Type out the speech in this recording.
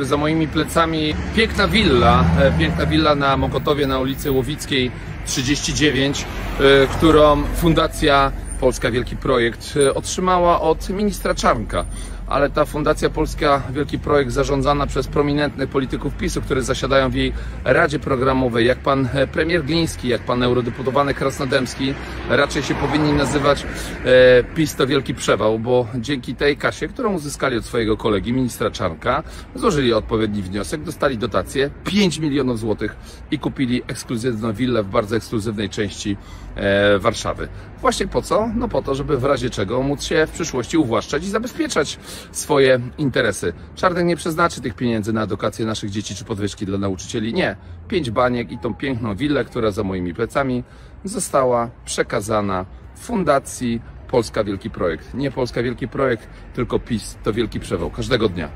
Za moimi plecami piękna willa, e, piękna willa na Mokotowie na ulicy Łowickiej 39, e, którą Fundacja Polska Wielki Projekt e, otrzymała od ministra Czarnka. Ale ta Fundacja Polska Wielki Projekt zarządzana przez prominentnych polityków PiSu, którzy zasiadają w jej Radzie Programowej, jak pan e, premier Gliński, jak pan eurodeputowany Krasnodębski, raczej się powinni nazywać e, PiS to Wielki Przewał, bo dzięki tej kasie, którą uzyskali od swojego kolegi, ministra Czarnka, złożyli odpowiedni wniosek, dostali dotację 5 milionów złotych i kupili ekskluzywną willę w bardzo ekskluzywnej części e, Warszawy. Właśnie po co? No po to, żeby w razie czego móc się w przyszłości uwłaszczać i zabezpieczać swoje interesy. Czarnek nie przeznaczy tych pieniędzy na edukację naszych dzieci czy podwyżki dla nauczycieli. Nie. Pięć baniek i tą piękną willę, która za moimi plecami została przekazana Fundacji Polska Wielki Projekt. Nie Polska Wielki Projekt, tylko PiS to wielki przewał każdego dnia.